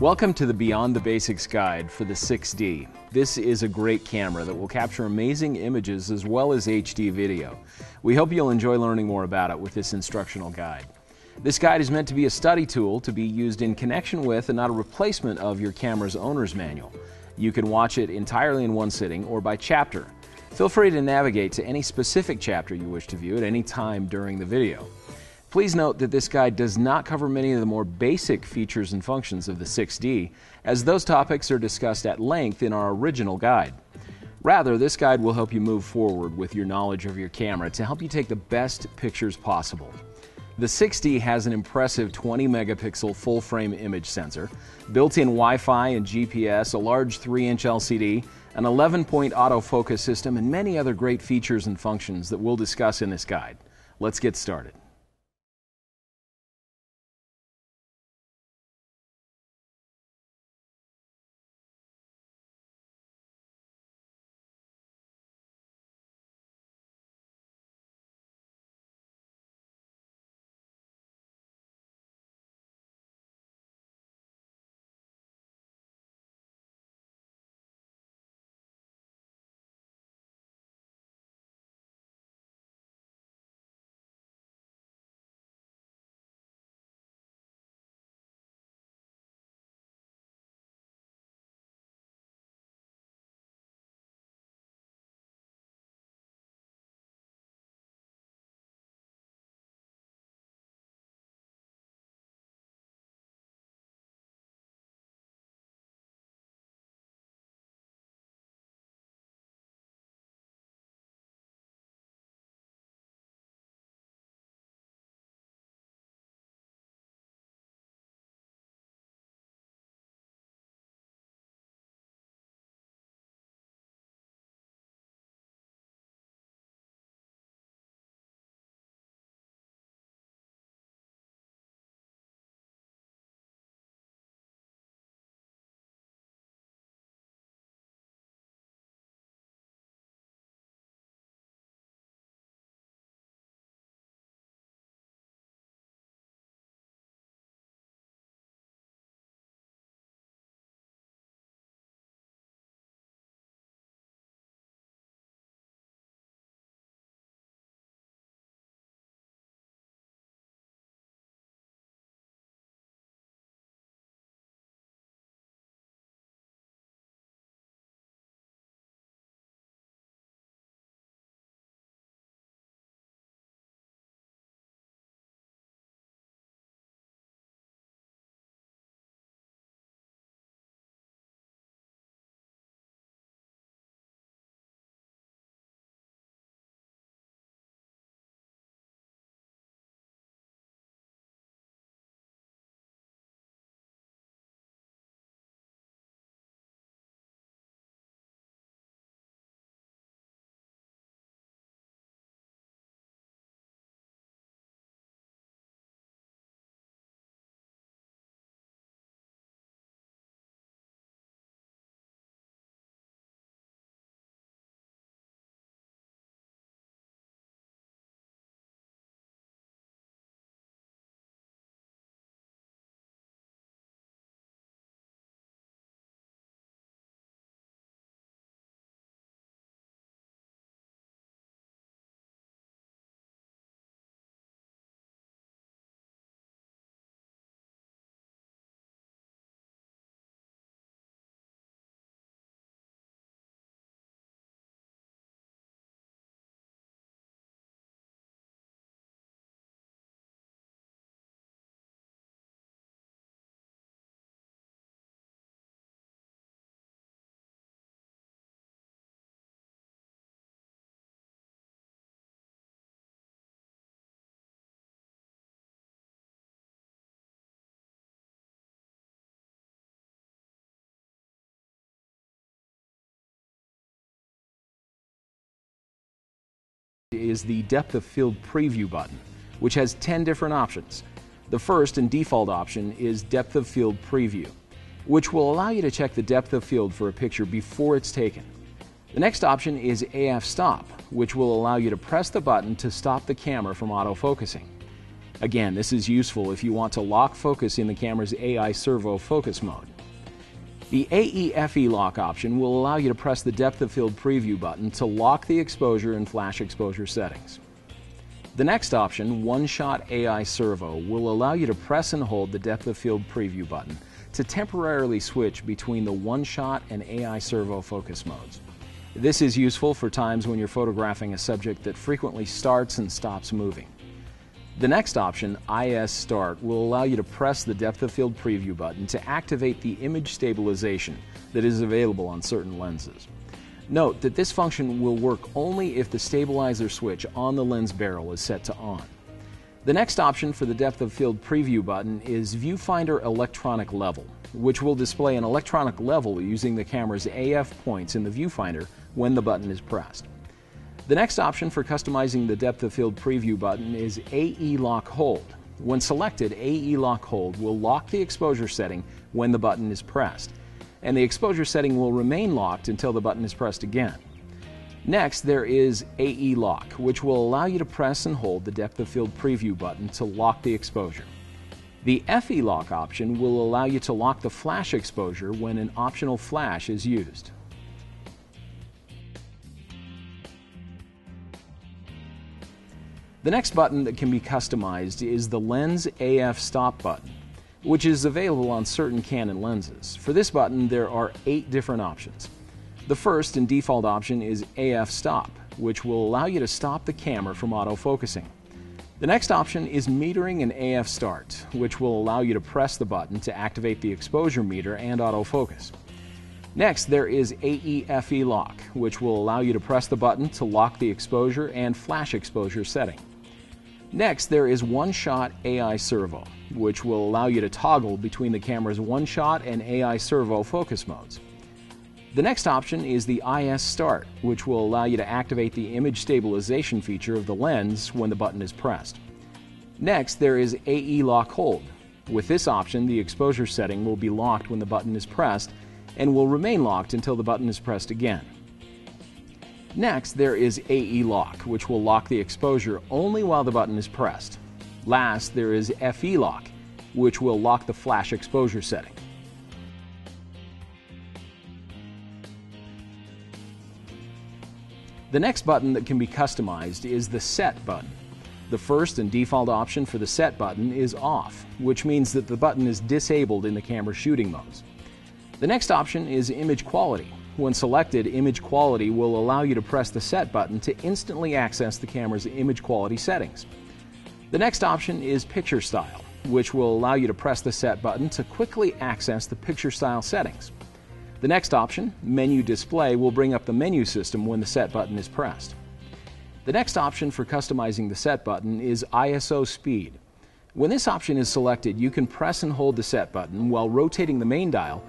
Welcome to the Beyond the Basics guide for the 6D. This is a great camera that will capture amazing images as well as HD video. We hope you'll enjoy learning more about it with this instructional guide. This guide is meant to be a study tool to be used in connection with and not a replacement of your camera's owner's manual. You can watch it entirely in one sitting or by chapter. Feel free to navigate to any specific chapter you wish to view at any time during the video. Please note that this guide does not cover many of the more basic features and functions of the 6D, as those topics are discussed at length in our original guide. Rather, this guide will help you move forward with your knowledge of your camera to help you take the best pictures possible. The 6D has an impressive 20 megapixel full frame image sensor, built in Wi Fi and GPS, a large 3 inch LCD, an 11 point autofocus system, and many other great features and functions that we'll discuss in this guide. Let's get started. Is the depth of field preview button, which has 10 different options. The first and default option is depth of field preview, which will allow you to check the depth of field for a picture before it's taken. The next option is AF stop, which will allow you to press the button to stop the camera from autofocusing. Again, this is useful if you want to lock focus in the camera's AI servo focus mode. The AEFE lock option will allow you to press the depth of field preview button to lock the exposure and flash exposure settings. The next option, One Shot AI Servo, will allow you to press and hold the depth of field preview button to temporarily switch between the One Shot and AI Servo focus modes. This is useful for times when you're photographing a subject that frequently starts and stops moving. The next option, IS Start, will allow you to press the depth of field preview button to activate the image stabilization that is available on certain lenses. Note that this function will work only if the stabilizer switch on the lens barrel is set to on. The next option for the depth of field preview button is Viewfinder Electronic Level, which will display an electronic level using the camera's AF points in the viewfinder when the button is pressed. The next option for customizing the depth of field preview button is AE Lock Hold. When selected, AE Lock Hold will lock the exposure setting when the button is pressed, and the exposure setting will remain locked until the button is pressed again. Next, there is AE Lock, which will allow you to press and hold the depth of field preview button to lock the exposure. The FE Lock option will allow you to lock the flash exposure when an optional flash is used. The next button that can be customized is the Lens AF Stop button, which is available on certain Canon lenses. For this button, there are eight different options. The first and default option is AF Stop, which will allow you to stop the camera from autofocusing. The next option is Metering and AF Start, which will allow you to press the button to activate the exposure meter and autofocus. Next, there is AEFE Lock, which will allow you to press the button to lock the exposure and flash exposure setting. Next, there is One Shot AI Servo, which will allow you to toggle between the camera's One Shot and AI Servo focus modes. The next option is the IS Start, which will allow you to activate the image stabilization feature of the lens when the button is pressed. Next, there is AE Lock Hold. With this option, the exposure setting will be locked when the button is pressed and will remain locked until the button is pressed again. Next, there is AE Lock, which will lock the exposure only while the button is pressed. Last, there is FE Lock, which will lock the flash exposure setting. The next button that can be customized is the Set button. The first and default option for the Set button is Off, which means that the button is disabled in the camera shooting modes. The next option is Image Quality, when selected, image quality will allow you to press the set button to instantly access the camera's image quality settings. The next option is picture style, which will allow you to press the set button to quickly access the picture style settings. The next option, menu display, will bring up the menu system when the set button is pressed. The next option for customizing the set button is ISO speed. When this option is selected, you can press and hold the set button while rotating the main dial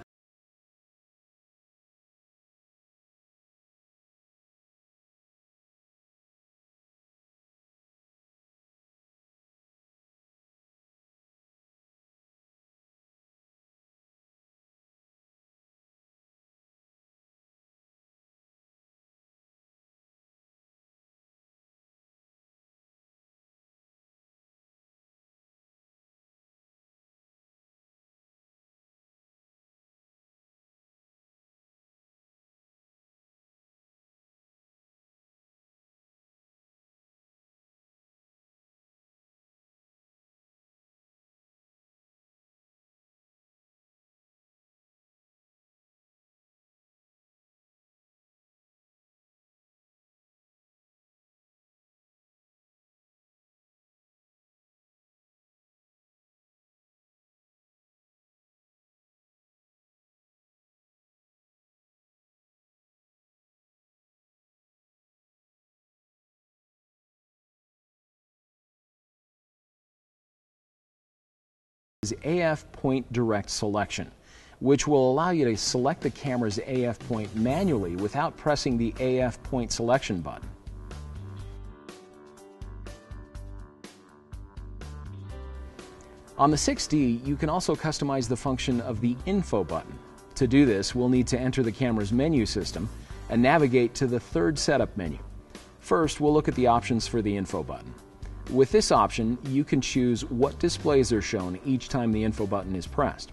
is AF point direct selection, which will allow you to select the camera's AF point manually without pressing the AF point selection button. On the 6D, you can also customize the function of the Info button. To do this, we'll need to enter the camera's menu system and navigate to the third setup menu. First, we'll look at the options for the Info button. With this option, you can choose what displays are shown each time the info button is pressed.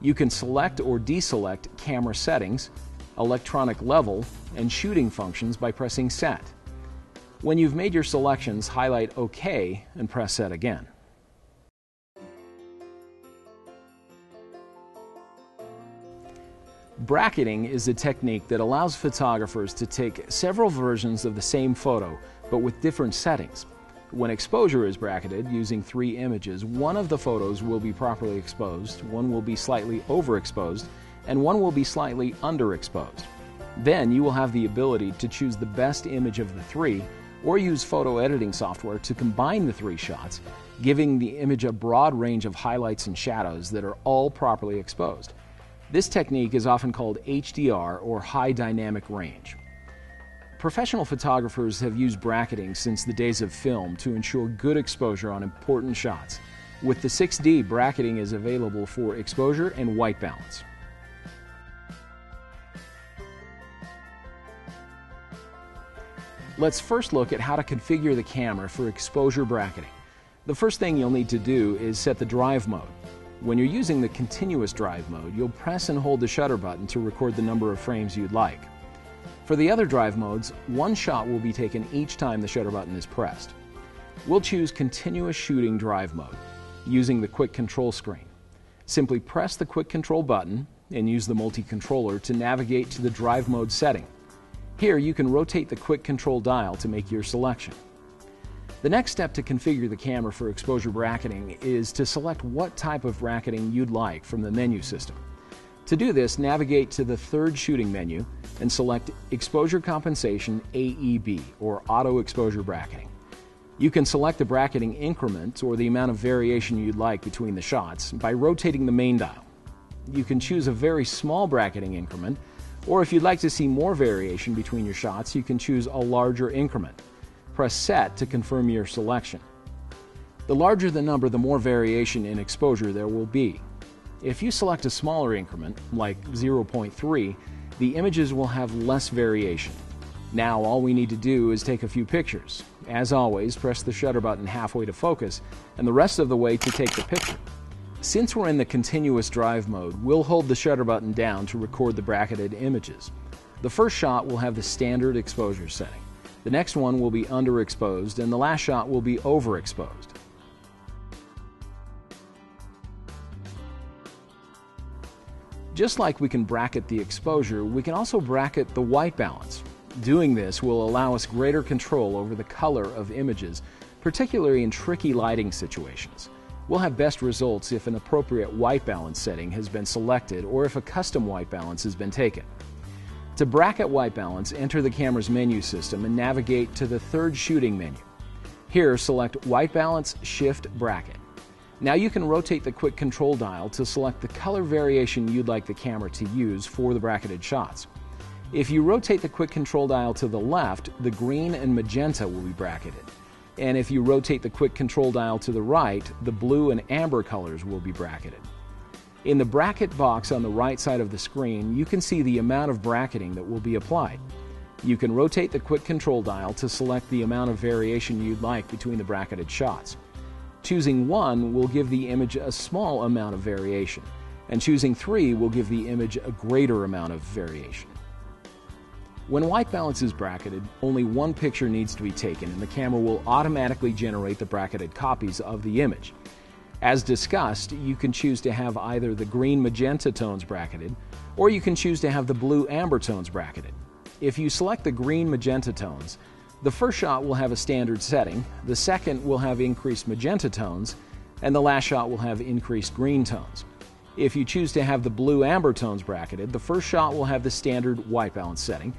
You can select or deselect camera settings, electronic level, and shooting functions by pressing Set. When you've made your selections, highlight OK and press Set again. Bracketing is a technique that allows photographers to take several versions of the same photo, but with different settings. When exposure is bracketed using three images, one of the photos will be properly exposed, one will be slightly overexposed, and one will be slightly underexposed. Then you will have the ability to choose the best image of the three or use photo editing software to combine the three shots, giving the image a broad range of highlights and shadows that are all properly exposed. This technique is often called HDR or high dynamic range. Professional photographers have used bracketing since the days of film to ensure good exposure on important shots. With the 6D, bracketing is available for exposure and white balance. Let's first look at how to configure the camera for exposure bracketing. The first thing you'll need to do is set the drive mode. When you're using the continuous drive mode, you'll press and hold the shutter button to record the number of frames you'd like. For the other drive modes, one shot will be taken each time the shutter button is pressed. We'll choose continuous shooting drive mode using the quick control screen. Simply press the quick control button and use the multi-controller to navigate to the drive mode setting. Here you can rotate the quick control dial to make your selection. The next step to configure the camera for exposure bracketing is to select what type of bracketing you'd like from the menu system. To do this, navigate to the third shooting menu and select Exposure Compensation AEB or Auto Exposure Bracketing. You can select the bracketing increment or the amount of variation you'd like between the shots by rotating the main dial. You can choose a very small bracketing increment, or if you'd like to see more variation between your shots, you can choose a larger increment. Press Set to confirm your selection. The larger the number, the more variation in exposure there will be. If you select a smaller increment, like 0.3, the images will have less variation. Now all we need to do is take a few pictures. As always, press the shutter button halfway to focus and the rest of the way to take the picture. Since we're in the continuous drive mode, we'll hold the shutter button down to record the bracketed images. The first shot will have the standard exposure setting. The next one will be underexposed, and the last shot will be overexposed. Just like we can bracket the exposure, we can also bracket the white balance. Doing this will allow us greater control over the color of images, particularly in tricky lighting situations. We'll have best results if an appropriate white balance setting has been selected or if a custom white balance has been taken. To bracket white balance, enter the camera's menu system and navigate to the third shooting menu. Here, select White Balance Shift Bracket. Now you can rotate the quick control dial to select the color variation you'd like the camera to use for the bracketed shots. If you rotate the quick control dial to the left, the green and magenta will be bracketed. And if you rotate the quick control dial to the right, the blue and amber colors will be bracketed. In the bracket box on the right side of the screen, you can see the amount of bracketing that will be applied. You can rotate the quick control dial to select the amount of variation you'd like between the bracketed shots. Choosing 1 will give the image a small amount of variation, and choosing 3 will give the image a greater amount of variation. When white balance is bracketed, only one picture needs to be taken and the camera will automatically generate the bracketed copies of the image. As discussed, you can choose to have either the green magenta tones bracketed, or you can choose to have the blue amber tones bracketed. If you select the green magenta tones, the first shot will have a standard setting, the second will have increased magenta tones, and the last shot will have increased green tones. If you choose to have the blue amber tones bracketed, the first shot will have the standard white balance setting,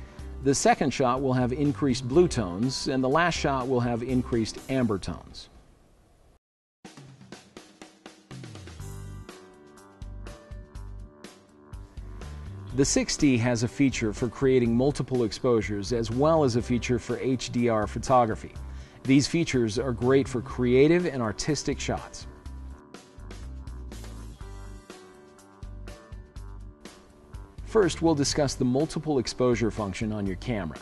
the second shot will have increased blue tones, and the last shot will have increased amber tones. The 6D has a feature for creating multiple exposures as well as a feature for HDR photography. These features are great for creative and artistic shots. First, we'll discuss the multiple exposure function on your camera.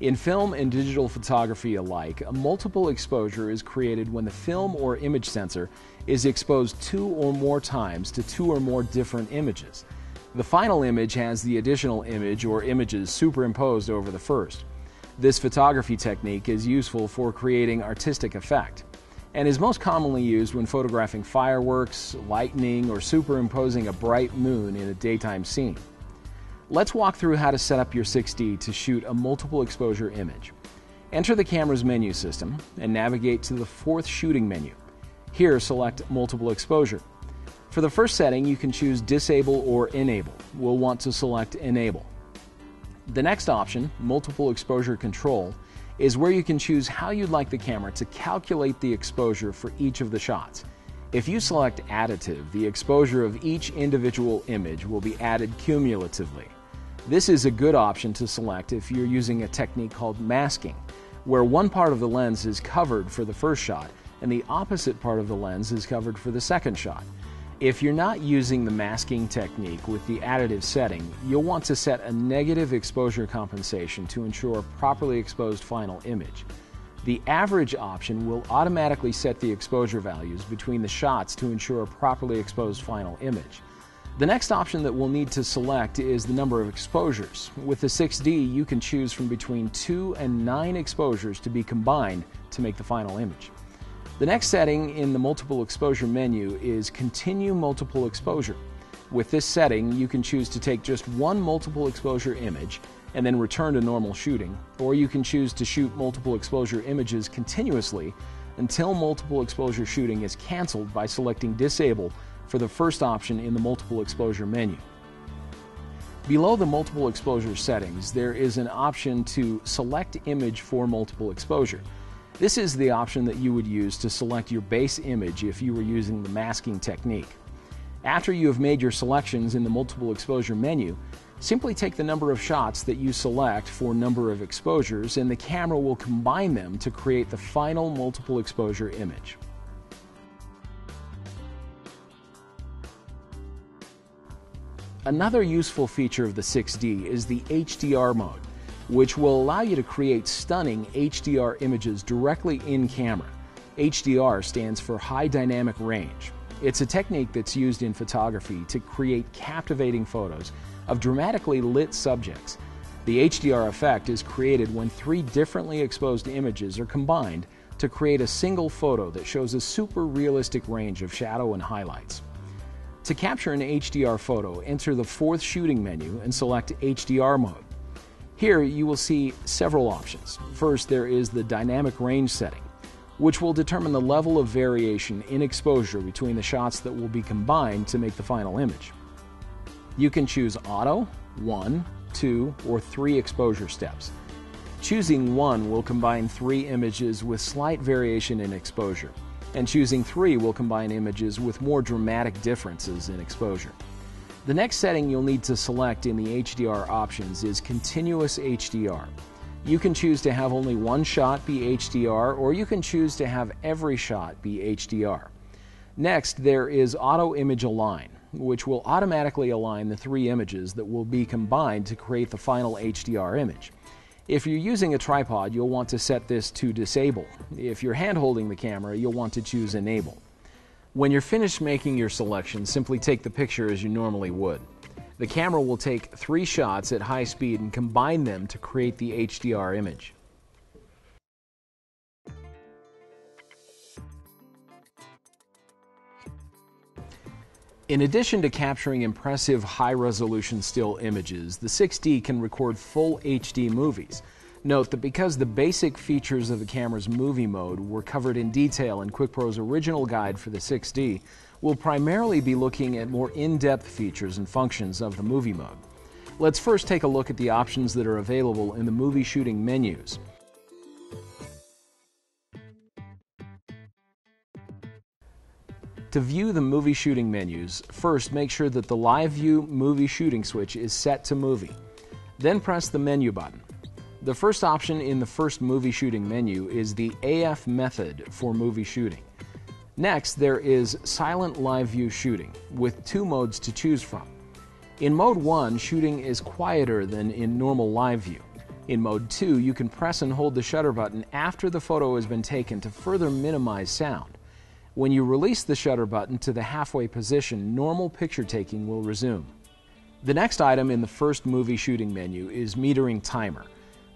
In film and digital photography alike, a multiple exposure is created when the film or image sensor is exposed two or more times to two or more different images. The final image has the additional image or images superimposed over the first. This photography technique is useful for creating artistic effect and is most commonly used when photographing fireworks, lightning, or superimposing a bright moon in a daytime scene. Let's walk through how to set up your 6D to shoot a multiple exposure image. Enter the camera's menu system and navigate to the fourth shooting menu. Here, select multiple exposure. For the first setting, you can choose disable or enable. We'll want to select enable. The next option, multiple exposure control, is where you can choose how you'd like the camera to calculate the exposure for each of the shots. If you select additive, the exposure of each individual image will be added cumulatively. This is a good option to select if you're using a technique called masking, where one part of the lens is covered for the first shot and the opposite part of the lens is covered for the second shot. If you're not using the masking technique with the additive setting, you'll want to set a negative exposure compensation to ensure a properly exposed final image. The average option will automatically set the exposure values between the shots to ensure a properly exposed final image. The next option that we'll need to select is the number of exposures. With the 6D, you can choose from between 2 and 9 exposures to be combined to make the final image. The next setting in the multiple exposure menu is Continue Multiple Exposure. With this setting, you can choose to take just one multiple exposure image and then return to normal shooting, or you can choose to shoot multiple exposure images continuously until multiple exposure shooting is canceled by selecting Disable for the first option in the multiple exposure menu. Below the multiple exposure settings, there is an option to select image for multiple exposure. This is the option that you would use to select your base image if you were using the masking technique. After you have made your selections in the multiple exposure menu, simply take the number of shots that you select for number of exposures and the camera will combine them to create the final multiple exposure image. Another useful feature of the 6D is the HDR mode which will allow you to create stunning HDR images directly in camera. HDR stands for High Dynamic Range. It's a technique that's used in photography to create captivating photos of dramatically lit subjects. The HDR effect is created when three differently exposed images are combined to create a single photo that shows a super realistic range of shadow and highlights. To capture an HDR photo, enter the fourth shooting menu and select HDR mode. Here you will see several options. First, there is the dynamic range setting, which will determine the level of variation in exposure between the shots that will be combined to make the final image. You can choose auto, 1, 2, or 3 exposure steps. Choosing 1 will combine 3 images with slight variation in exposure, and choosing 3 will combine images with more dramatic differences in exposure. The next setting you'll need to select in the HDR options is Continuous HDR. You can choose to have only one shot be HDR, or you can choose to have every shot be HDR. Next, there is Auto Image Align, which will automatically align the three images that will be combined to create the final HDR image. If you're using a tripod, you'll want to set this to Disable. If you're hand holding the camera, you'll want to choose Enable. When you're finished making your selection, simply take the picture as you normally would. The camera will take three shots at high speed and combine them to create the HDR image. In addition to capturing impressive high resolution still images, the 6D can record full HD movies. Note that because the basic features of the camera's movie mode were covered in detail in QuickPro's original guide for the 6D, we'll primarily be looking at more in-depth features and functions of the movie mode. Let's first take a look at the options that are available in the movie shooting menus. To view the movie shooting menus, first make sure that the Live View Movie Shooting switch is set to Movie. Then press the Menu button. The first option in the first movie shooting menu is the AF method for movie shooting. Next, there is silent live view shooting with two modes to choose from. In mode 1, shooting is quieter than in normal live view. In Mode 2, you can press and hold the shutter button after the photo has been taken to further minimize sound. When you release the shutter button to the halfway position, normal picture taking will resume. The next item in the first movie shooting menu is metering timer.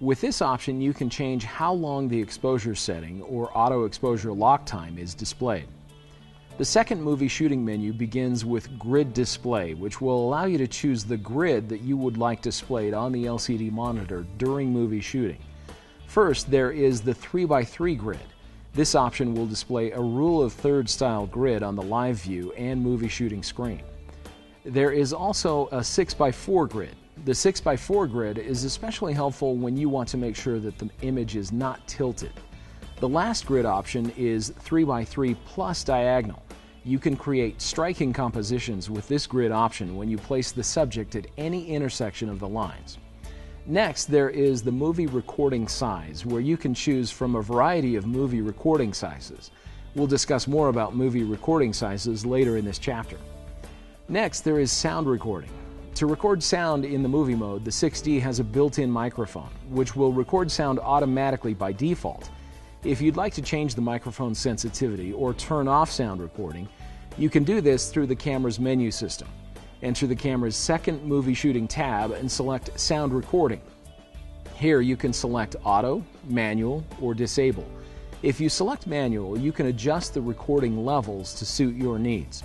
With this option, you can change how long the exposure setting or auto exposure lock time is displayed. The second movie shooting menu begins with Grid Display, which will allow you to choose the grid that you would like displayed on the LCD monitor during movie shooting. First, there is the 3x3 grid. This option will display a rule of third style grid on the live view and movie shooting screen. There is also a 6x4 grid. The 6x4 grid is especially helpful when you want to make sure that the image is not tilted. The last grid option is 3x3 plus diagonal. You can create striking compositions with this grid option when you place the subject at any intersection of the lines. Next, there is the movie recording size, where you can choose from a variety of movie recording sizes. We'll discuss more about movie recording sizes later in this chapter. Next, there is sound recording. To record sound in the movie mode, the 6D has a built in microphone, which will record sound automatically by default. If you'd like to change the microphone sensitivity or turn off sound recording, you can do this through the camera's menu system. Enter the camera's second movie shooting tab and select Sound Recording. Here you can select Auto, Manual, or Disable. If you select Manual, you can adjust the recording levels to suit your needs.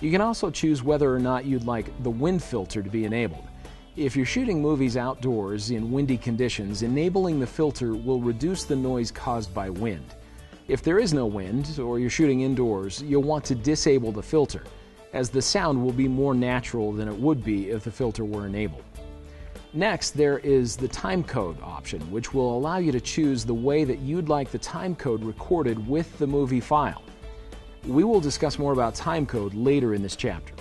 You can also choose whether or not you'd like the wind filter to be enabled. If you're shooting movies outdoors in windy conditions, enabling the filter will reduce the noise caused by wind. If there is no wind, or you're shooting indoors, you'll want to disable the filter, as the sound will be more natural than it would be if the filter were enabled. Next, there is the timecode option, which will allow you to choose the way that you'd like the timecode recorded with the movie file. We will discuss more about timecode later in this chapter.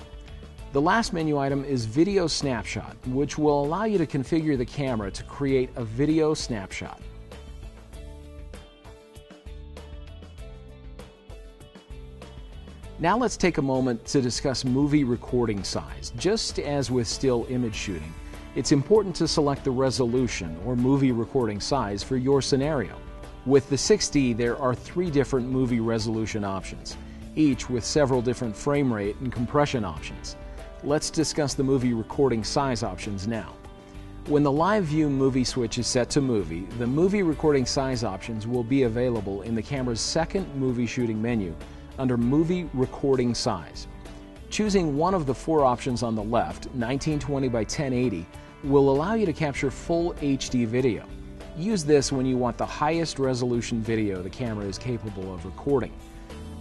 The last menu item is Video Snapshot, which will allow you to configure the camera to create a video snapshot. Now let's take a moment to discuss movie recording size. Just as with still image shooting, it's important to select the resolution or movie recording size for your scenario. With the 6D, there are three different movie resolution options, each with several different frame rate and compression options. Let's discuss the movie recording size options now. When the live view movie switch is set to movie, the movie recording size options will be available in the camera's second movie shooting menu under Movie Recording Size. Choosing one of the four options on the left, 1920 by 1080, will allow you to capture full HD video. Use this when you want the highest resolution video the camera is capable of recording.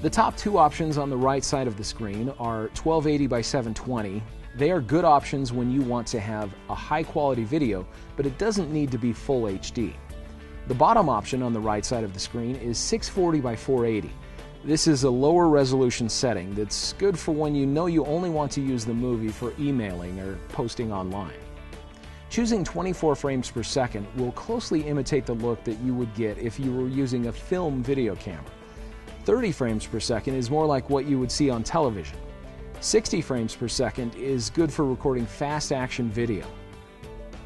The top two options on the right side of the screen are 1280 by 720. They are good options when you want to have a high quality video, but it doesn't need to be full HD. The bottom option on the right side of the screen is 640 by 480. This is a lower resolution setting that's good for when you know you only want to use the movie for emailing or posting online. Choosing 24 frames per second will closely imitate the look that you would get if you were using a film video camera. 30 frames per second is more like what you would see on television. 60 frames per second is good for recording fast action video.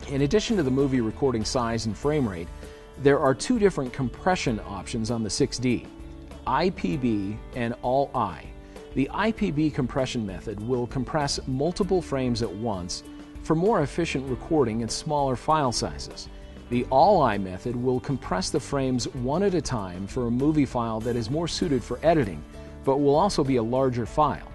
In addition to the movie recording size and frame rate, there are two different compression options on the 6D IPB and All I. The IPB compression method will compress multiple frames at once for more efficient recording in smaller file sizes. The all-I method will compress the frames one at a time for a movie file that is more suited for editing, but will also be a larger file.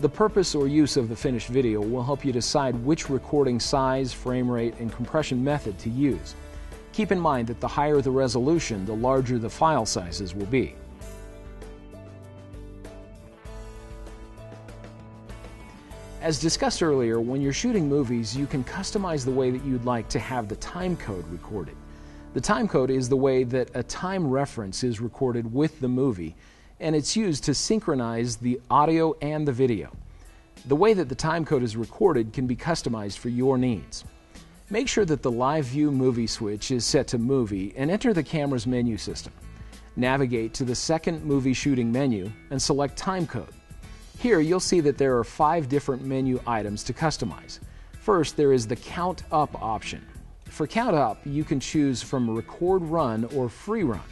The purpose or use of the finished video will help you decide which recording size, frame rate, and compression method to use. Keep in mind that the higher the resolution, the larger the file sizes will be. As discussed earlier, when you're shooting movies, you can customize the way that you'd like to have the time code recorded. The time code is the way that a time reference is recorded with the movie, and it's used to synchronize the audio and the video. The way that the time code is recorded can be customized for your needs. Make sure that the Live View movie switch is set to movie and enter the camera's menu system. Navigate to the second movie shooting menu and select time code. Here you'll see that there are five different menu items to customize. First, there is the Count Up option. For count up, you can choose from record run or free run.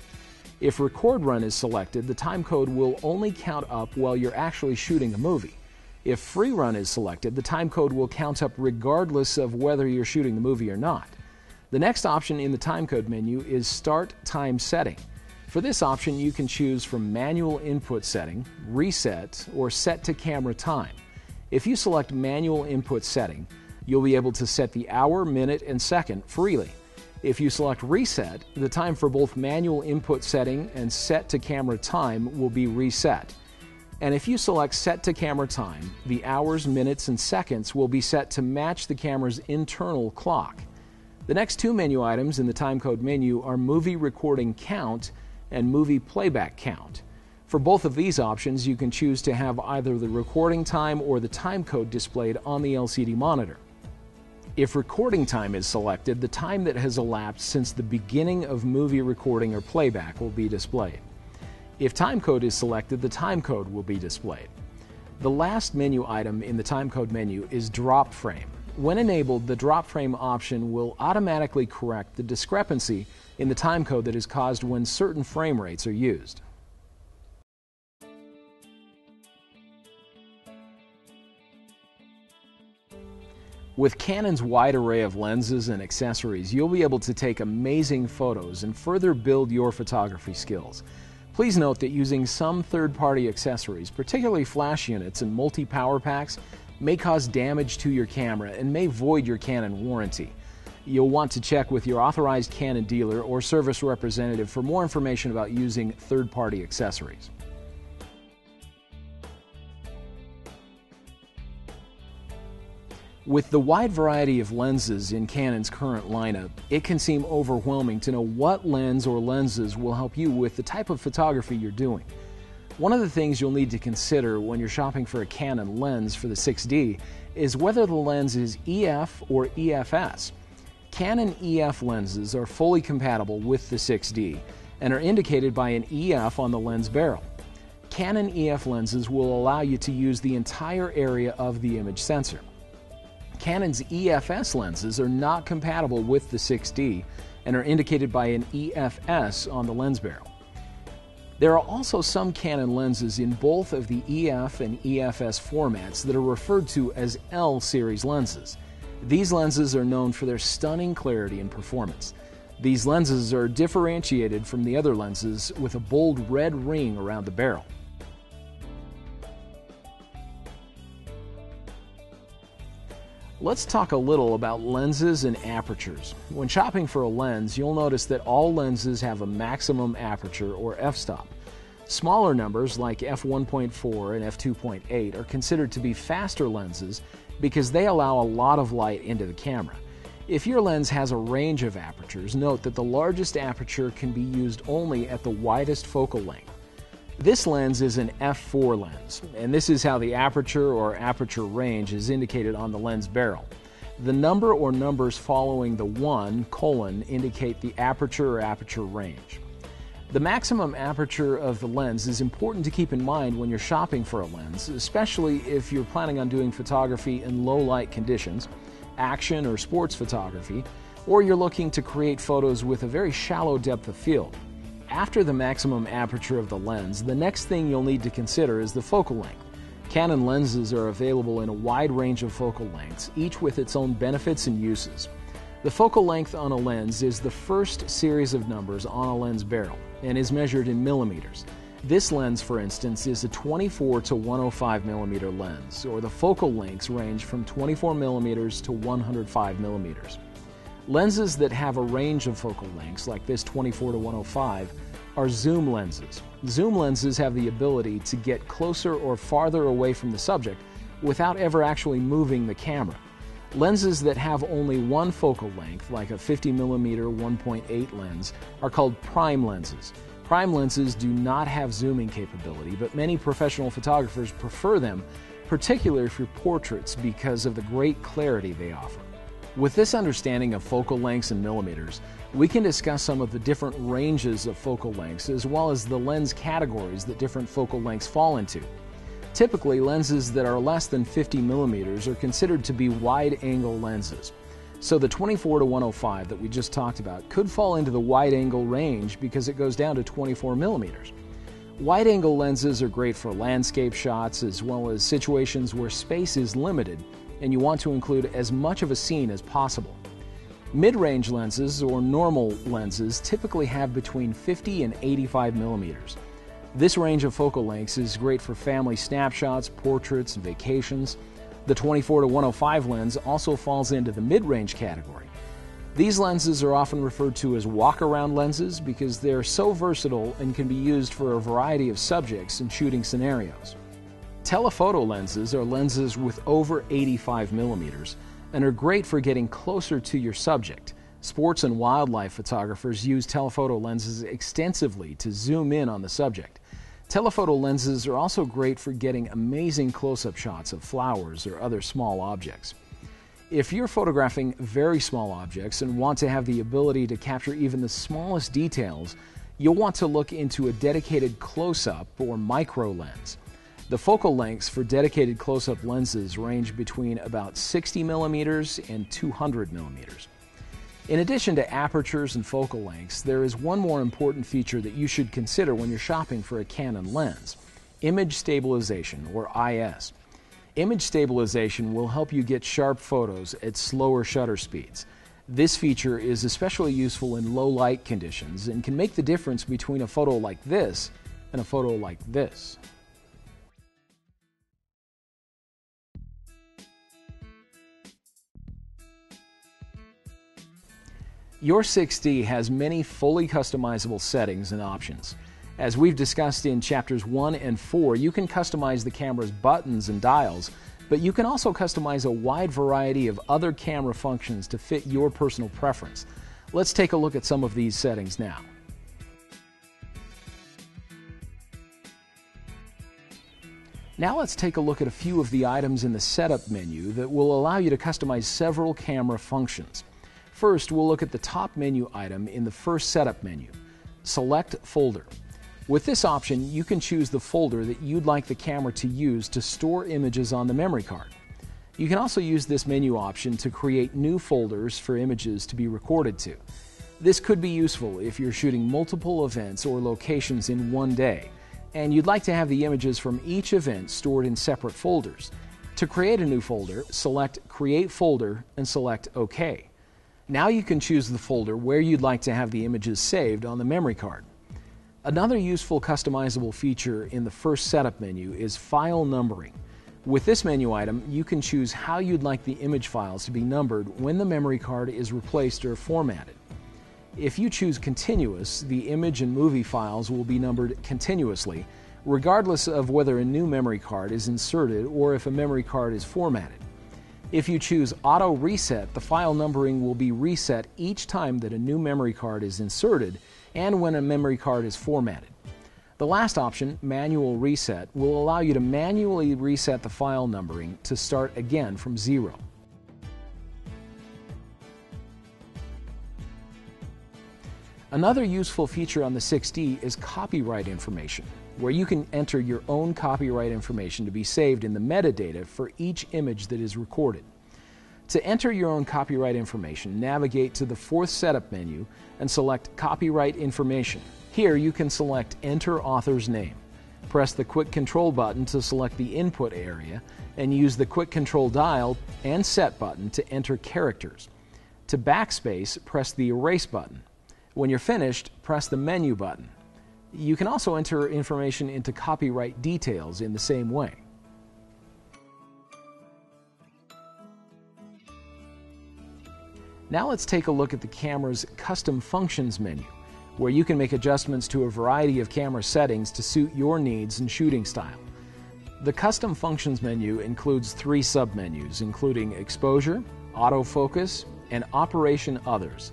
If record run is selected, the time code will only count up while you're actually shooting a movie. If free run is selected, the time code will count up regardless of whether you're shooting the movie or not. The next option in the timecode menu is Start Time Setting. For this option, you can choose from Manual Input Setting, Reset, or Set to Camera Time. If you select Manual Input Setting, you'll be able to set the hour, minute, and second freely. If you select Reset, the time for both manual input setting and set to camera time will be reset. And if you select Set to Camera Time, the hours, minutes, and seconds will be set to match the camera's internal clock. The next two menu items in the timecode menu are Movie Recording Count and Movie Playback Count. For both of these options, you can choose to have either the recording time or the timecode displayed on the LCD monitor. If recording time is selected, the time that has elapsed since the beginning of movie recording or playback will be displayed. If timecode is selected, the timecode will be displayed. The last menu item in the timecode menu is drop frame. When enabled, the drop frame option will automatically correct the discrepancy in the timecode that is caused when certain frame rates are used. With Canon's wide array of lenses and accessories, you'll be able to take amazing photos and further build your photography skills. Please note that using some third-party accessories, particularly flash units and multi-power packs, may cause damage to your camera and may void your Canon warranty. You'll want to check with your authorized Canon dealer or service representative for more information about using third-party accessories. With the wide variety of lenses in Canon's current lineup, it can seem overwhelming to know what lens or lenses will help you with the type of photography you're doing. One of the things you'll need to consider when you're shopping for a Canon lens for the 6D is whether the lens is EF or EFS. Canon EF lenses are fully compatible with the 6D and are indicated by an EF on the lens barrel. Canon EF lenses will allow you to use the entire area of the image sensor. Canon's EFS lenses are not compatible with the 6D and are indicated by an EFS on the lens barrel. There are also some Canon lenses in both of the EF and EFS formats that are referred to as L series lenses. These lenses are known for their stunning clarity and performance. These lenses are differentiated from the other lenses with a bold red ring around the barrel. Let's talk a little about lenses and apertures. When shopping for a lens, you'll notice that all lenses have a maximum aperture or f-stop. Smaller numbers like f1.4 and f2.8 are considered to be faster lenses because they allow a lot of light into the camera. If your lens has a range of apertures, note that the largest aperture can be used only at the widest focal length. This lens is an f4 lens, and this is how the aperture or aperture range is indicated on the lens barrel. The number or numbers following the 1 colon indicate the aperture or aperture range. The maximum aperture of the lens is important to keep in mind when you're shopping for a lens, especially if you're planning on doing photography in low light conditions, action or sports photography, or you're looking to create photos with a very shallow depth of field. After the maximum aperture of the lens, the next thing you'll need to consider is the focal length. Canon lenses are available in a wide range of focal lengths, each with its own benefits and uses. The focal length on a lens is the first series of numbers on a lens barrel and is measured in millimeters. This lens, for instance, is a 24 to 105 millimeter lens, or the focal lengths range from 24 millimeters to 105 millimeters. Lenses that have a range of focal lengths, like this 24 to 105, are zoom lenses. Zoom lenses have the ability to get closer or farther away from the subject without ever actually moving the camera. Lenses that have only one focal length, like a 50 millimeter 1.8 lens, are called prime lenses. Prime lenses do not have zooming capability, but many professional photographers prefer them, particularly for portraits because of the great clarity they offer. With this understanding of focal lengths and millimeters, we can discuss some of the different ranges of focal lengths as well as the lens categories that different focal lengths fall into. Typically, lenses that are less than 50 millimeters are considered to be wide angle lenses. So the 24 to 105 that we just talked about could fall into the wide angle range because it goes down to 24 millimeters. Wide angle lenses are great for landscape shots as well as situations where space is limited and you want to include as much of a scene as possible. Mid range lenses or normal lenses typically have between 50 and 85 millimeters. This range of focal lengths is great for family snapshots, portraits, and vacations. The 24 to 105 lens also falls into the mid range category. These lenses are often referred to as walk around lenses because they're so versatile and can be used for a variety of subjects and shooting scenarios. Telephoto lenses are lenses with over 85 millimeters and are great for getting closer to your subject. Sports and wildlife photographers use telephoto lenses extensively to zoom in on the subject. Telephoto lenses are also great for getting amazing close up shots of flowers or other small objects. If you're photographing very small objects and want to have the ability to capture even the smallest details, you'll want to look into a dedicated close up or micro lens. The focal lengths for dedicated close up lenses range between about 60 millimeters and 200 millimeters. In addition to apertures and focal lengths, there is one more important feature that you should consider when you're shopping for a Canon lens image stabilization, or IS. Image stabilization will help you get sharp photos at slower shutter speeds. This feature is especially useful in low light conditions and can make the difference between a photo like this and a photo like this. Your 6D has many fully customizable settings and options. As we've discussed in chapters 1 and 4, you can customize the camera's buttons and dials, but you can also customize a wide variety of other camera functions to fit your personal preference. Let's take a look at some of these settings now. Now let's take a look at a few of the items in the setup menu that will allow you to customize several camera functions. First, we'll look at the top menu item in the first setup menu, Select Folder. With this option, you can choose the folder that you'd like the camera to use to store images on the memory card. You can also use this menu option to create new folders for images to be recorded to. This could be useful if you're shooting multiple events or locations in one day, and you'd like to have the images from each event stored in separate folders. To create a new folder, select Create Folder and select OK. Now you can choose the folder where you'd like to have the images saved on the memory card. Another useful customizable feature in the first setup menu is file numbering. With this menu item, you can choose how you'd like the image files to be numbered when the memory card is replaced or formatted. If you choose continuous, the image and movie files will be numbered continuously, regardless of whether a new memory card is inserted or if a memory card is formatted. If you choose Auto Reset, the file numbering will be reset each time that a new memory card is inserted and when a memory card is formatted. The last option, Manual Reset, will allow you to manually reset the file numbering to start again from zero. Another useful feature on the 6D is copyright information, where you can enter your own copyright information to be saved in the metadata for each image that is recorded. To enter your own copyright information, navigate to the fourth setup menu and select Copyright Information. Here you can select Enter Author's Name. Press the Quick Control button to select the input area and use the Quick Control dial and Set button to enter characters. To backspace, press the Erase button. When you're finished, press the Menu button. You can also enter information into copyright details in the same way. Now let's take a look at the camera's Custom Functions menu, where you can make adjustments to a variety of camera settings to suit your needs and shooting style. The Custom Functions menu includes three submenus, including Exposure, Autofocus, and Operation Others.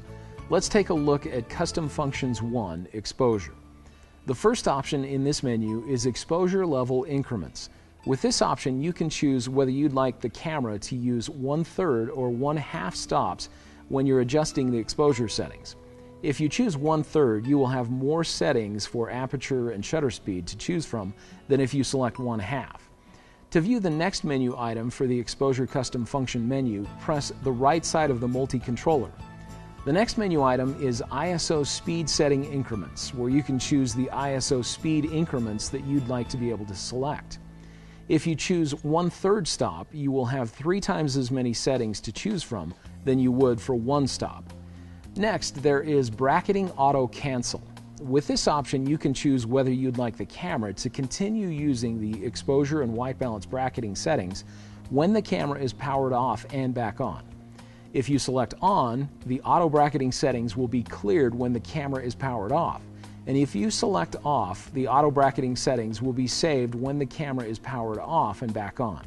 Let's take a look at Custom Functions 1, Exposure. The first option in this menu is Exposure Level Increments. With this option, you can choose whether you'd like the camera to use one third or one half stops when you're adjusting the exposure settings. If you choose one third, you will have more settings for aperture and shutter speed to choose from than if you select one half. To view the next menu item for the Exposure Custom Function menu, press the right side of the multi-controller. The next menu item is ISO Speed Setting Increments, where you can choose the ISO speed increments that you'd like to be able to select. If you choose one third stop, you will have three times as many settings to choose from than you would for one stop. Next, there is Bracketing Auto Cancel. With this option, you can choose whether you'd like the camera to continue using the exposure and white balance bracketing settings when the camera is powered off and back on. If you select on, the auto bracketing settings will be cleared when the camera is powered off. And if you select off, the auto bracketing settings will be saved when the camera is powered off and back on.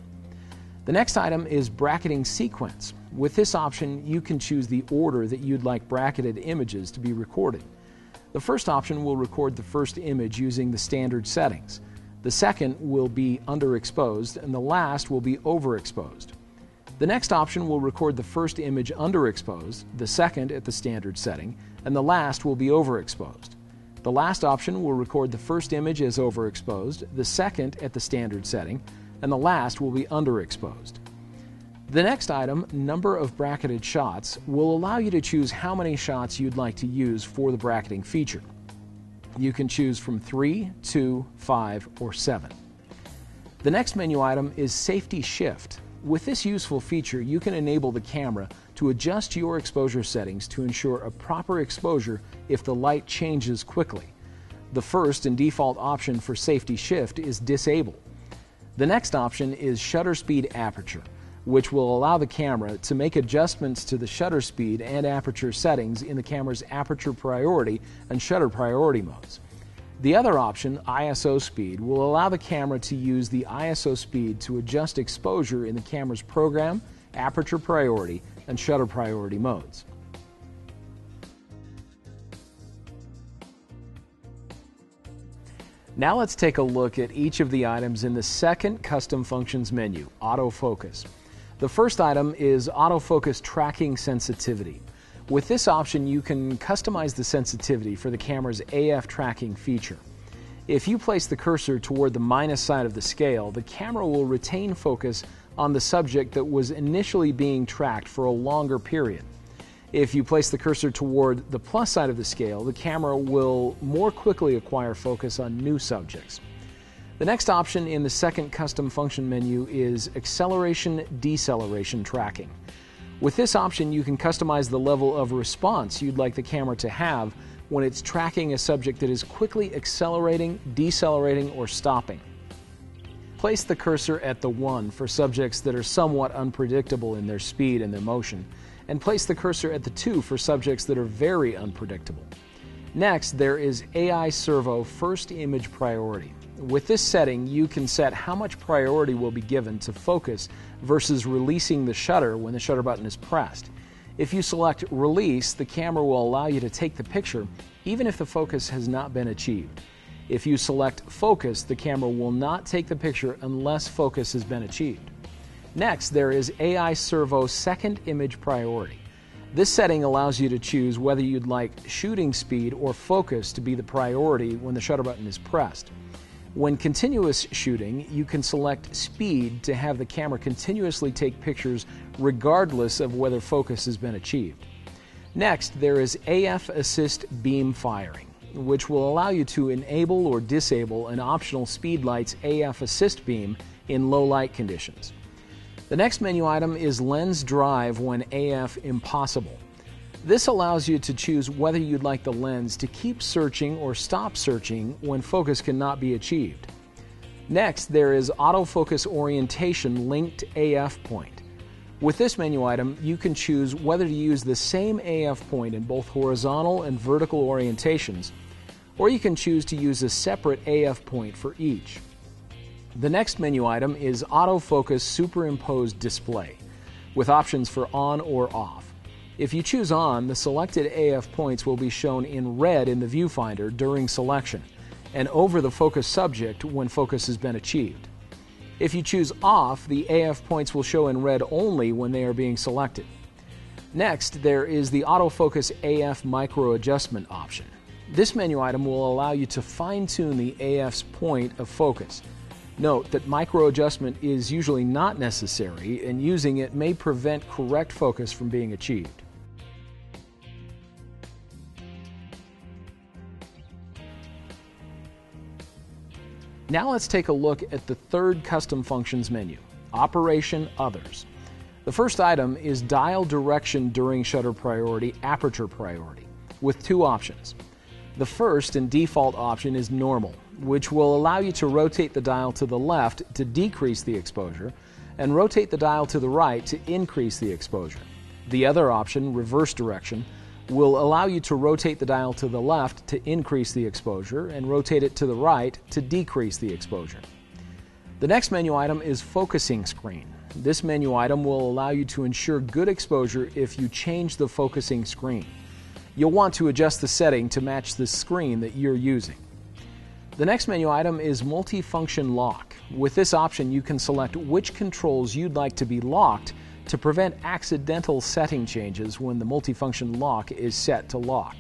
The next item is bracketing sequence. With this option, you can choose the order that you'd like bracketed images to be recorded. The first option will record the first image using the standard settings. The second will be underexposed, and the last will be overexposed. The next option will record the first image underexposed, the second at the standard setting, and the last will be overexposed. The last option will record the first image as overexposed, the second at the standard setting, and the last will be underexposed. The next item, number of bracketed shots, will allow you to choose how many shots you'd like to use for the bracketing feature. You can choose from 3, 2, 5, or 7. The next menu item is Safety Shift. With this useful feature, you can enable the camera to adjust your exposure settings to ensure a proper exposure if the light changes quickly. The first and default option for Safety Shift is Disable. The next option is Shutter Speed Aperture which will allow the camera to make adjustments to the shutter speed and aperture settings in the camera's aperture priority and shutter priority modes. The other option, ISO speed, will allow the camera to use the ISO speed to adjust exposure in the camera's program, aperture priority, and shutter priority modes. Now let's take a look at each of the items in the second Custom Functions menu, Autofocus. The first item is autofocus tracking sensitivity. With this option, you can customize the sensitivity for the camera's AF tracking feature. If you place the cursor toward the minus side of the scale, the camera will retain focus on the subject that was initially being tracked for a longer period. If you place the cursor toward the plus side of the scale, the camera will more quickly acquire focus on new subjects. The next option in the second custom function menu is acceleration deceleration tracking. With this option, you can customize the level of response you'd like the camera to have when it's tracking a subject that is quickly accelerating, decelerating, or stopping. Place the cursor at the 1 for subjects that are somewhat unpredictable in their speed and their motion, and place the cursor at the 2 for subjects that are very unpredictable. Next, there is AI Servo First Image Priority. With this setting, you can set how much priority will be given to focus versus releasing the shutter when the shutter button is pressed. If you select Release, the camera will allow you to take the picture even if the focus has not been achieved. If you select Focus, the camera will not take the picture unless focus has been achieved. Next, there is AI Servo Second Image Priority. This setting allows you to choose whether you'd like shooting speed or focus to be the priority when the shutter button is pressed. When continuous shooting, you can select speed to have the camera continuously take pictures regardless of whether focus has been achieved. Next, there is AF Assist Beam Firing, which will allow you to enable or disable an optional Speedlite's AF Assist beam in low light conditions. The next menu item is Lens Drive when AF impossible. This allows you to choose whether you'd like the lens to keep searching or stop searching when focus cannot be achieved. Next, there is autofocus orientation linked AF point. With this menu item, you can choose whether to use the same AF point in both horizontal and vertical orientations, or you can choose to use a separate AF point for each. The next menu item is autofocus superimposed display, with options for on or off. If you choose on, the selected AF points will be shown in red in the viewfinder during selection and over the focus subject when focus has been achieved. If you choose off, the AF points will show in red only when they are being selected. Next, there is the Autofocus AF Micro Adjustment option. This menu item will allow you to fine tune the AF's point of focus. Note that micro adjustment is usually not necessary, and using it may prevent correct focus from being achieved. Now let's take a look at the third custom functions menu, Operation Others. The first item is dial direction during shutter priority, aperture priority, with two options. The first and default option is normal, which will allow you to rotate the dial to the left to decrease the exposure and rotate the dial to the right to increase the exposure. The other option, reverse direction, will allow you to rotate the dial to the left to increase the exposure and rotate it to the right to decrease the exposure. The next menu item is focusing screen. This menu item will allow you to ensure good exposure if you change the focusing screen. You'll want to adjust the setting to match the screen that you're using. The next menu item is multifunction lock. With this option, you can select which controls you'd like to be locked to prevent accidental setting changes when the multifunction lock is set to lock.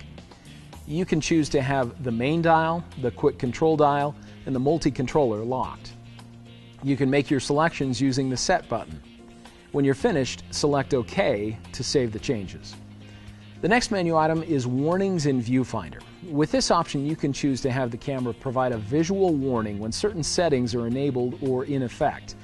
You can choose to have the main dial, the quick control dial, and the multi-controller locked. You can make your selections using the Set button. When you're finished, select OK to save the changes. The next menu item is Warnings in Viewfinder. With this option, you can choose to have the camera provide a visual warning when certain settings are enabled or in effect.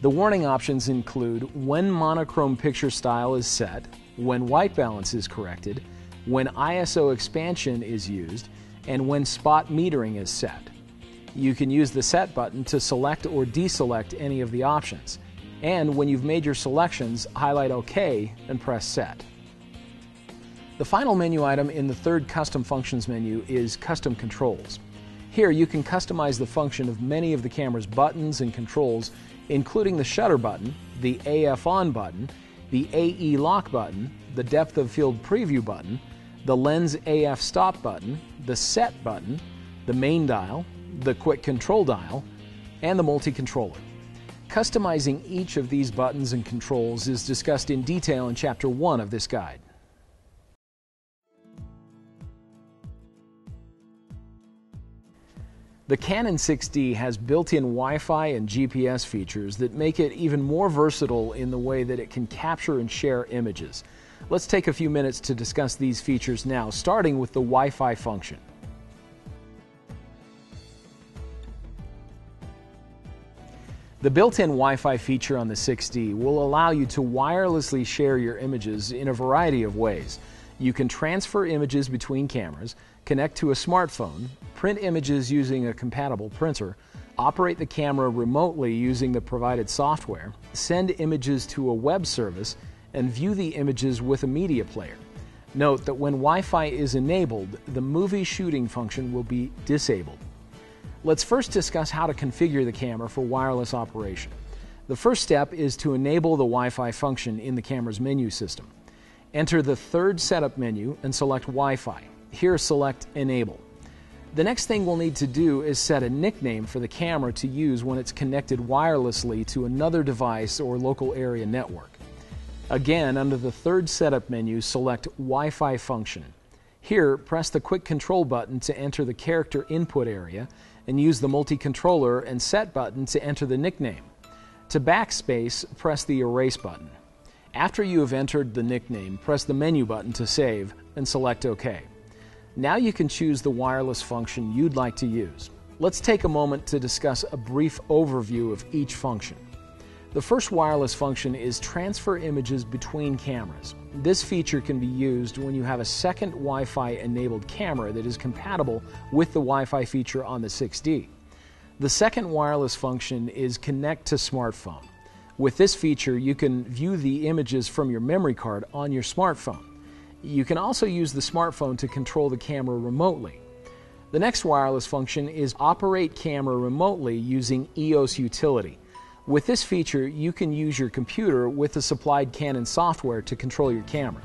The warning options include when monochrome picture style is set, when white balance is corrected, when ISO expansion is used, and when spot metering is set. You can use the Set button to select or deselect any of the options. And when you've made your selections, highlight OK and press Set. The final menu item in the third Custom Functions menu is Custom Controls. Here you can customize the function of many of the camera's buttons and controls including the shutter button, the AF on button, the AE lock button, the depth of field preview button, the lens AF stop button, the set button, the main dial, the quick control dial, and the multi-controller. Customizing each of these buttons and controls is discussed in detail in Chapter 1 of this guide. The Canon 6D has built-in Wi-Fi and GPS features that make it even more versatile in the way that it can capture and share images. Let's take a few minutes to discuss these features now, starting with the Wi-Fi function. The built-in Wi-Fi feature on the 6D will allow you to wirelessly share your images in a variety of ways. You can transfer images between cameras, connect to a smartphone, print images using a compatible printer, operate the camera remotely using the provided software, send images to a web service, and view the images with a media player. Note that when Wi-Fi is enabled, the movie shooting function will be disabled. Let's first discuss how to configure the camera for wireless operation. The first step is to enable the Wi-Fi function in the camera's menu system. Enter the third setup menu and select Wi-Fi. Here select Enable. The next thing we'll need to do is set a nickname for the camera to use when it's connected wirelessly to another device or local area network. Again, under the third setup menu, select Wi-Fi function. Here, press the quick control button to enter the character input area and use the multi-controller and set button to enter the nickname. To backspace, press the erase button. After you have entered the nickname, press the menu button to save and select OK. Now you can choose the wireless function you'd like to use. Let's take a moment to discuss a brief overview of each function. The first wireless function is transfer images between cameras. This feature can be used when you have a second Wi-Fi enabled camera that is compatible with the Wi-Fi feature on the 6D. The second wireless function is connect to smartphone. With this feature, you can view the images from your memory card on your smartphone. You can also use the smartphone to control the camera remotely. The next wireless function is Operate Camera Remotely using EOS Utility. With this feature, you can use your computer with the supplied Canon software to control your camera.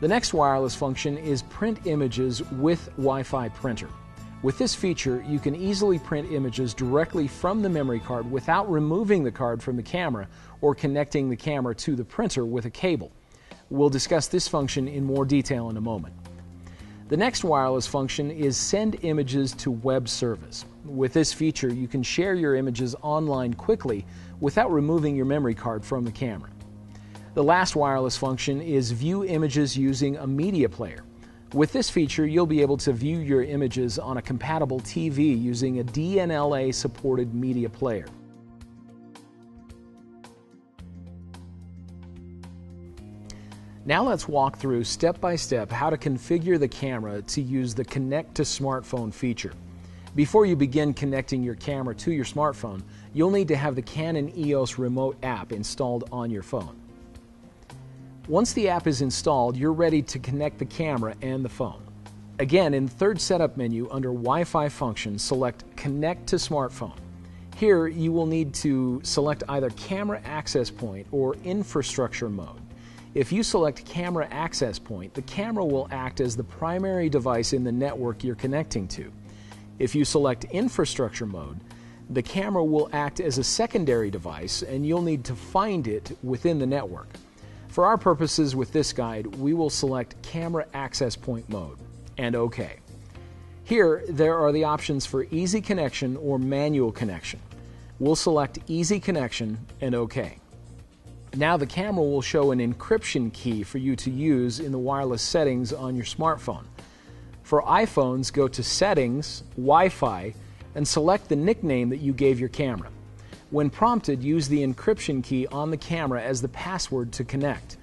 The next wireless function is Print Images with Wi-Fi Printer. With this feature, you can easily print images directly from the memory card without removing the card from the camera or connecting the camera to the printer with a cable. We'll discuss this function in more detail in a moment. The next wireless function is send images to web service. With this feature, you can share your images online quickly without removing your memory card from the camera. The last wireless function is view images using a media player. With this feature, you'll be able to view your images on a compatible TV using a DNLA supported media player. Now let's walk through step by step how to configure the camera to use the Connect to Smartphone feature. Before you begin connecting your camera to your smartphone, you'll need to have the Canon EOS Remote app installed on your phone. Once the app is installed, you're ready to connect the camera and the phone. Again, in third setup menu under Wi-Fi function, select Connect to Smartphone. Here, you will need to select either Camera Access Point or Infrastructure Mode. If you select Camera Access Point, the camera will act as the primary device in the network you're connecting to. If you select Infrastructure Mode, the camera will act as a secondary device and you'll need to find it within the network. For our purposes with this guide, we will select Camera Access Point Mode and OK. Here, there are the options for Easy Connection or Manual Connection. We'll select Easy Connection and OK. Now the camera will show an encryption key for you to use in the wireless settings on your smartphone. For iPhones, go to Settings, Wi-Fi, and select the nickname that you gave your camera. When prompted, use the encryption key on the camera as the password to connect.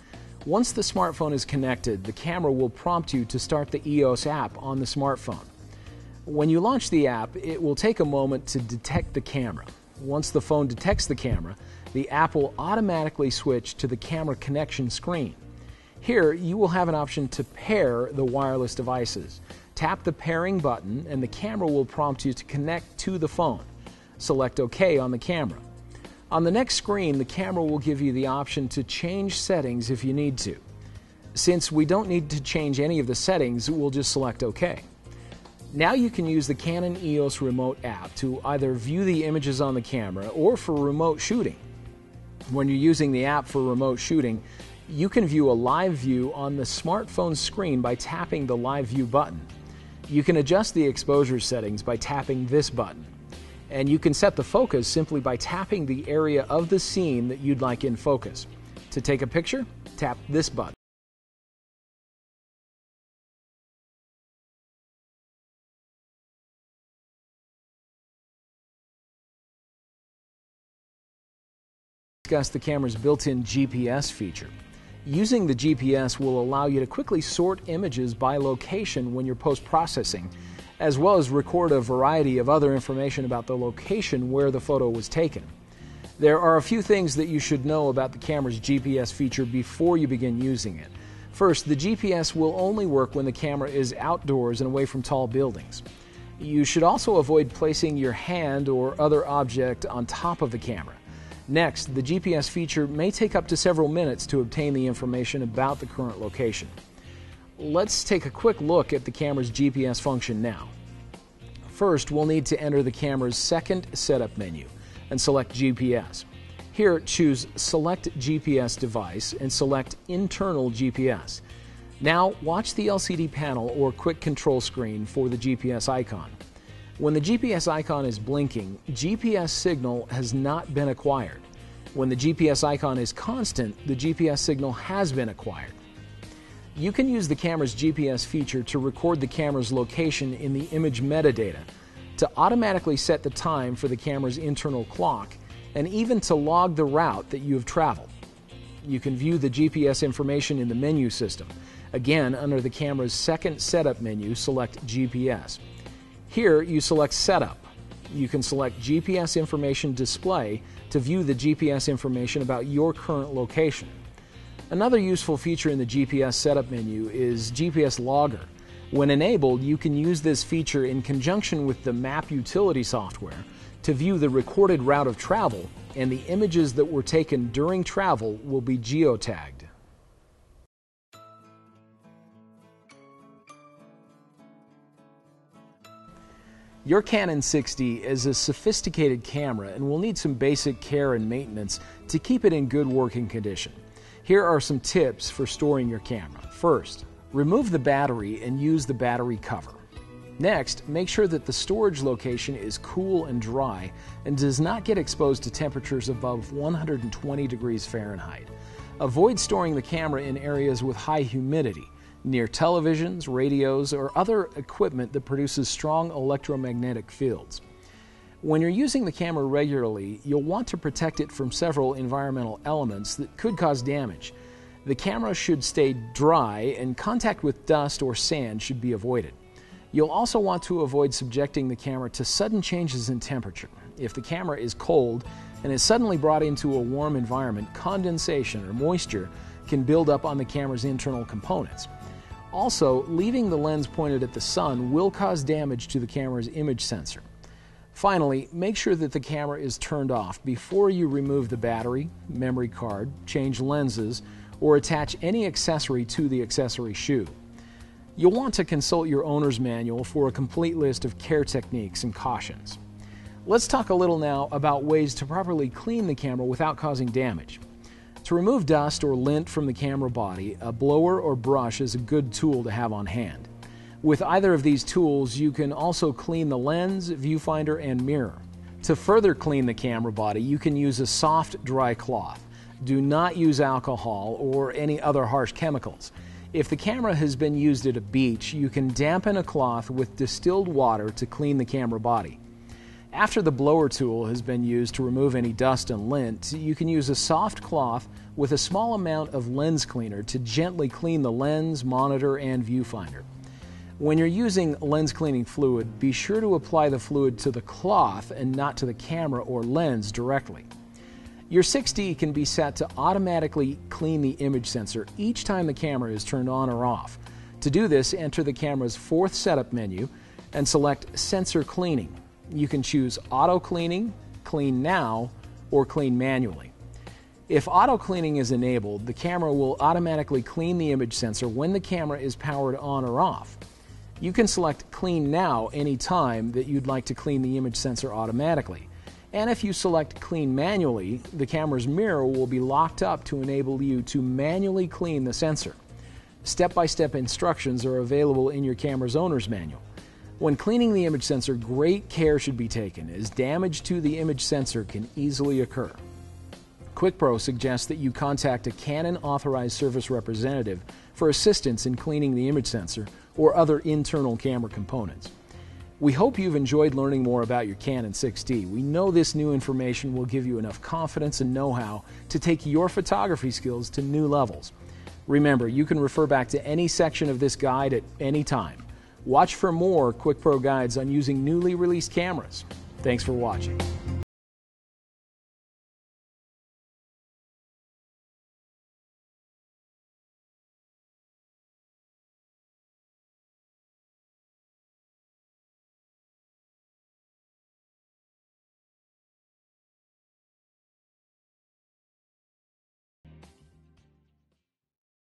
Once the smartphone is connected, the camera will prompt you to start the EOS app on the smartphone. When you launch the app, it will take a moment to detect the camera. Once the phone detects the camera, the app will automatically switch to the camera connection screen. Here, you will have an option to pair the wireless devices. Tap the pairing button and the camera will prompt you to connect to the phone select OK on the camera. On the next screen, the camera will give you the option to change settings if you need to. Since we don't need to change any of the settings, we'll just select OK. Now you can use the Canon EOS Remote app to either view the images on the camera or for remote shooting. When you're using the app for remote shooting, you can view a live view on the smartphone screen by tapping the Live View button. You can adjust the exposure settings by tapping this button. And you can set the focus simply by tapping the area of the scene that you'd like in focus. To take a picture, tap this button. Discuss the camera's built-in GPS feature. Using the GPS will allow you to quickly sort images by location when you're post-processing as well as record a variety of other information about the location where the photo was taken. There are a few things that you should know about the camera's GPS feature before you begin using it. First, the GPS will only work when the camera is outdoors and away from tall buildings. You should also avoid placing your hand or other object on top of the camera. Next, the GPS feature may take up to several minutes to obtain the information about the current location. Let's take a quick look at the camera's GPS function now. First, we'll need to enter the camera's second setup menu and select GPS. Here, choose Select GPS Device and select Internal GPS. Now, watch the LCD panel or quick control screen for the GPS icon. When the GPS icon is blinking, GPS signal has not been acquired. When the GPS icon is constant, the GPS signal has been acquired. You can use the camera's GPS feature to record the camera's location in the image metadata, to automatically set the time for the camera's internal clock, and even to log the route that you have traveled. You can view the GPS information in the menu system. Again, under the camera's second setup menu, select GPS. Here, you select Setup. You can select GPS Information Display to view the GPS information about your current location. Another useful feature in the GPS setup menu is GPS Logger. When enabled, you can use this feature in conjunction with the map utility software to view the recorded route of travel, and the images that were taken during travel will be geotagged. Your Canon 6D is a sophisticated camera and will need some basic care and maintenance to keep it in good working condition. Here are some tips for storing your camera. First, Remove the battery and use the battery cover. Next, make sure that the storage location is cool and dry and does not get exposed to temperatures above 120 degrees Fahrenheit. Avoid storing the camera in areas with high humidity, near televisions, radios, or other equipment that produces strong electromagnetic fields. When you're using the camera regularly, you'll want to protect it from several environmental elements that could cause damage. The camera should stay dry and contact with dust or sand should be avoided. You'll also want to avoid subjecting the camera to sudden changes in temperature. If the camera is cold and is suddenly brought into a warm environment, condensation or moisture can build up on the camera's internal components. Also, leaving the lens pointed at the sun will cause damage to the camera's image sensor. Finally, make sure that the camera is turned off before you remove the battery, memory card, change lenses, or attach any accessory to the accessory shoe. You'll want to consult your owner's manual for a complete list of care techniques and cautions. Let's talk a little now about ways to properly clean the camera without causing damage. To remove dust or lint from the camera body, a blower or brush is a good tool to have on hand. With either of these tools, you can also clean the lens, viewfinder, and mirror. To further clean the camera body, you can use a soft, dry cloth. Do not use alcohol or any other harsh chemicals. If the camera has been used at a beach, you can dampen a cloth with distilled water to clean the camera body. After the blower tool has been used to remove any dust and lint, you can use a soft cloth with a small amount of lens cleaner to gently clean the lens, monitor, and viewfinder. When you're using lens cleaning fluid, be sure to apply the fluid to the cloth and not to the camera or lens directly. Your 6D can be set to automatically clean the image sensor each time the camera is turned on or off. To do this, enter the camera's fourth setup menu and select Sensor Cleaning you can choose auto cleaning, clean now, or clean manually. If auto cleaning is enabled, the camera will automatically clean the image sensor when the camera is powered on or off. You can select Clean Now anytime that you'd like to clean the image sensor automatically. And if you select Clean Manually, the camera's mirror will be locked up to enable you to manually clean the sensor. Step by step instructions are available in your camera's owner's manual. When cleaning the image sensor, great care should be taken as damage to the image sensor can easily occur. QuickPro suggests that you contact a Canon authorized service representative for assistance in cleaning the image sensor or other internal camera components. We hope you've enjoyed learning more about your Canon 6D. We know this new information will give you enough confidence and know how to take your photography skills to new levels. Remember, you can refer back to any section of this guide at any time. Watch for more QuickPro guides on using newly released cameras. Thanks for watching.